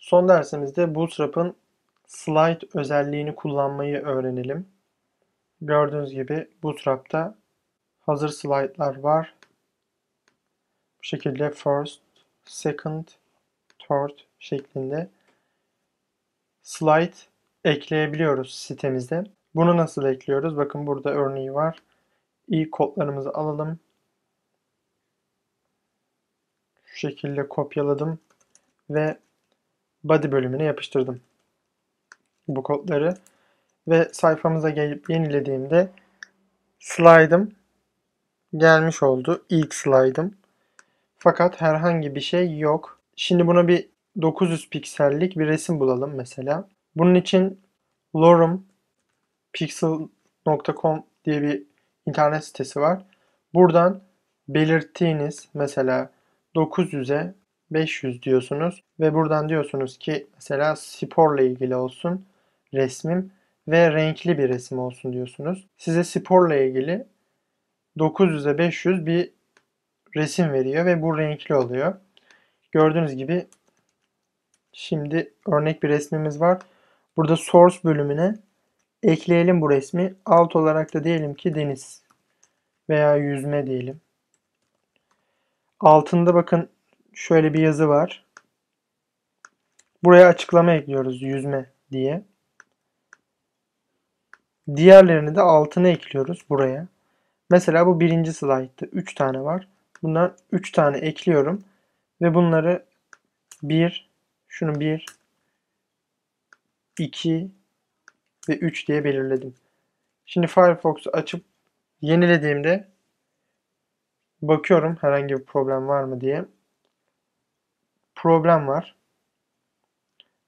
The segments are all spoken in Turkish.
Son dersimizde Bootstrap'ın slide özelliğini kullanmayı öğrenelim. Gördüğünüz gibi Bootstrap'ta hazır slaytlar var. Bu şekilde first, second, third şeklinde slide ekleyebiliyoruz sitemizde. Bunu nasıl ekliyoruz? Bakın burada örneği var. İlk kodlarımızı alalım. Şu şekilde kopyaladım ve body bölümüne yapıştırdım bu kodları ve sayfamıza gelip yenilediğimde slide'ım gelmiş oldu. İlk slide'ım. Fakat herhangi bir şey yok. Şimdi buna bir 900 piksellik bir resim bulalım mesela. Bunun için lorem pixel.com diye bir internet sitesi var. Buradan belirttiğiniz mesela 900'e 500 diyorsunuz ve buradan diyorsunuz ki mesela sporla ilgili olsun resmim ve renkli bir resim olsun diyorsunuz. Size sporla ilgili 900'e 500 bir resim veriyor ve bu renkli oluyor. Gördüğünüz gibi şimdi örnek bir resmimiz var. Burada source bölümüne ekleyelim bu resmi. Alt olarak da diyelim ki deniz veya yüzme diyelim. Altında bakın şöyle bir yazı var. Buraya açıklama ekliyoruz yüzme diye. Diğerlerini de altına ekliyoruz buraya. Mesela bu birinci slaytta 3 tane var. Bundan 3 tane ekliyorum. Ve bunları 1, şunu 1, 2 ve 3 diye belirledim. Şimdi Firefox'u açıp yenilediğimde bakıyorum herhangi bir problem var mı diye. Problem var.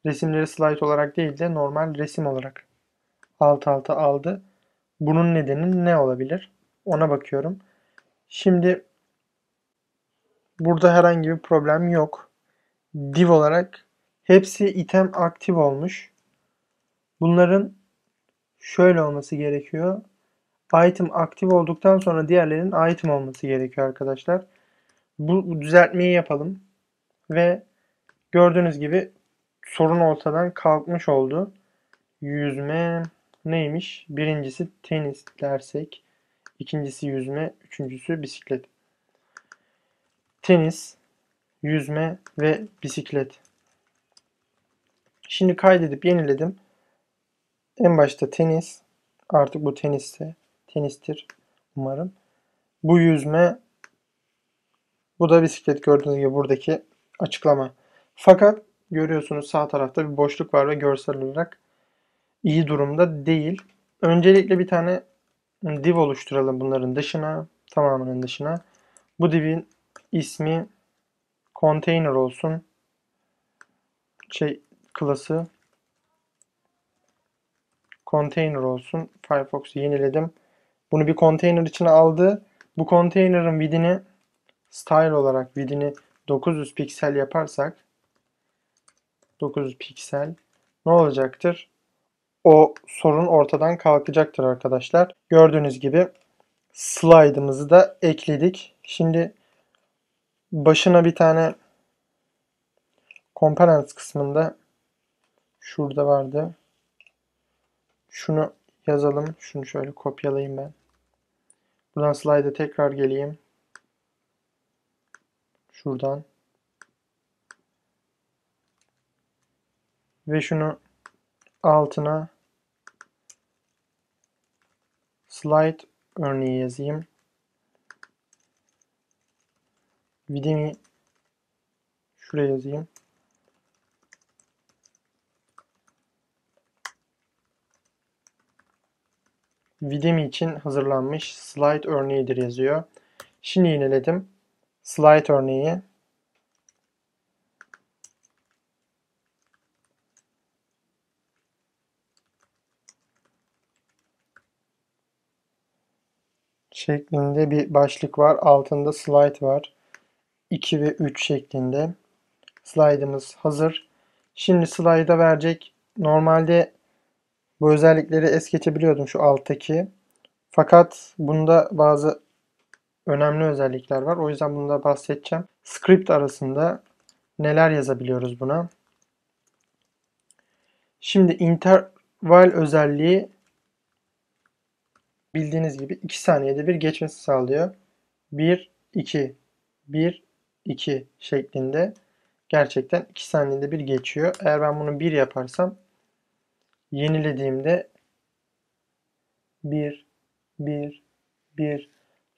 Resimleri slide olarak değil de normal resim olarak alt alta aldı. Bunun nedeni ne olabilir? Ona bakıyorum. Şimdi burada herhangi bir problem yok. Div olarak hepsi item aktif olmuş. Bunların şöyle olması gerekiyor. Item aktif olduktan sonra diğerlerinin item olması gerekiyor arkadaşlar. Bu düzeltmeyi yapalım. Ve gördüğünüz gibi sorun ortadan kalkmış oldu. Yüzme neymiş? Birincisi tenis dersek, ikincisi yüzme, üçüncüsü bisiklet. Tenis, yüzme ve bisiklet. Şimdi kaydedip yeniledim. En başta tenis, artık bu tenisse, tenistir umarım. Bu yüzme, bu da bisiklet gördüğünüz gibi buradaki açıklama. Fakat görüyorsunuz sağ tarafta bir boşluk var ve görsel olarak iyi durumda değil. Öncelikle bir tane div oluşturalım bunların dışına, tamamının dışına. Bu divin ismi container olsun. Şey klası container olsun. Firefox'u yeniledim. Bunu bir container içine aldı. Bu container'ın width'ini style olarak width'ini 900 piksel yaparsak 900 piksel ne olacaktır? o sorun ortadan kalkacaktır arkadaşlar. Gördüğünüz gibi slide'ımızı da ekledik. Şimdi başına bir tane components kısmında şurada vardı. Şunu yazalım. Şunu şöyle kopyalayayım ben. Buradan slide'a tekrar geleyim. Şuradan. Ve şunu altına slide örneği yazayım. Vidimi şuraya yazayım. Vidimi için hazırlanmış slide örneğidir yazıyor. Şimdi yineledim. Slide örneği şeklinde bir başlık var. Altında slide var. 2 ve 3 şeklinde. Slide'ımız hazır. Şimdi slide'a verecek. Normalde bu özellikleri es geçebiliyordum şu alttaki. Fakat bunda bazı önemli özellikler var. O yüzden bunda bahsedeceğim. Script arasında neler yazabiliyoruz buna? Şimdi interval özelliği bildiğiniz gibi 2 saniyede bir geçmesi sağlıyor. 1, 2, 1, 2 şeklinde gerçekten 2 saniyede bir geçiyor. Eğer ben bunu 1 yaparsam yenilediğimde 1, 1, 1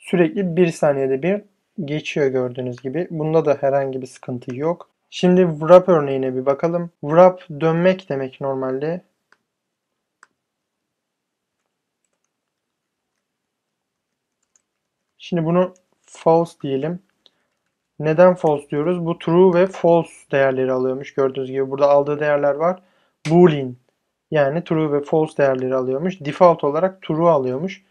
sürekli 1 saniyede bir geçiyor gördüğünüz gibi. Bunda da herhangi bir sıkıntı yok. Şimdi wrap örneğine bir bakalım. Wrap dönmek demek normalde. Şimdi bunu false diyelim. Neden false diyoruz? Bu true ve false değerleri alıyormuş. Gördüğünüz gibi burada aldığı değerler var. Boolean yani true ve false değerleri alıyormuş. Default olarak true alıyormuş.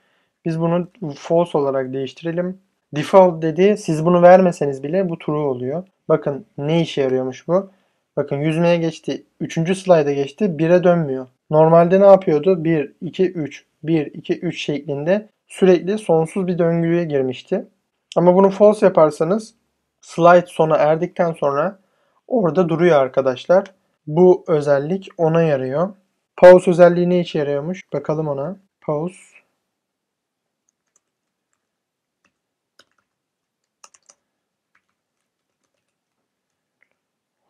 Biz bunu false olarak değiştirelim. Default dediği siz bunu vermeseniz bile bu true oluyor. Bakın ne işe yarıyormuş bu? Bakın yüzmeye geçti. Üçüncü slayda geçti. 1'e dönmüyor. Normalde ne yapıyordu? 1, 2, 3, 1, 2, 3 şeklinde sürekli sonsuz bir döngüye girmişti. Ama bunu false yaparsanız slide sona erdikten sonra orada duruyor arkadaşlar. Bu özellik ona yarıyor. Pause özelliği ne işe yarıyormuş? Bakalım ona. Pause.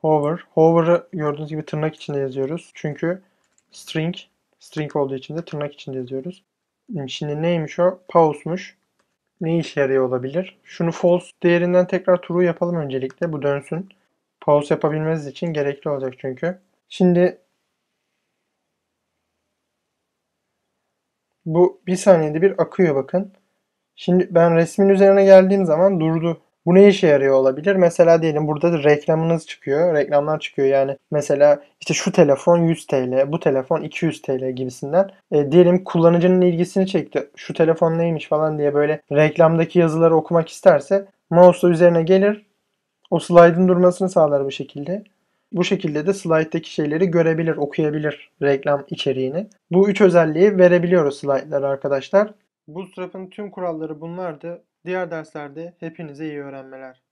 Hover. Hover'ı gördüğünüz gibi tırnak içinde yazıyoruz. Çünkü string. String olduğu için de tırnak içinde yazıyoruz. Şimdi neymiş o? Pause'muş. Ne işe yarıyor olabilir? Şunu false değerinden tekrar true yapalım öncelikle. Bu dönsün. Pause yapabilmeniz için gerekli olacak çünkü. Şimdi Bu bir saniyede bir akıyor bakın. Şimdi ben resmin üzerine geldiğim zaman durdu. Bu ne işe yarıyor olabilir? Mesela diyelim burada da reklamınız çıkıyor. Reklamlar çıkıyor yani. Mesela işte şu telefon 100 TL, bu telefon 200 TL gibisinden. E, diyelim kullanıcının ilgisini çekti. Şu telefon neymiş falan diye böyle reklamdaki yazıları okumak isterse mouse'la üzerine gelir. O slide'ın durmasını sağlar bu şekilde. Bu şekilde de slide'daki şeyleri görebilir, okuyabilir reklam içeriğini. Bu üç özelliği verebiliyoruz slide'lara arkadaşlar. Bootstrap'ın tüm kuralları bunlardı. Diğer derslerde hepinize iyi öğrenmeler.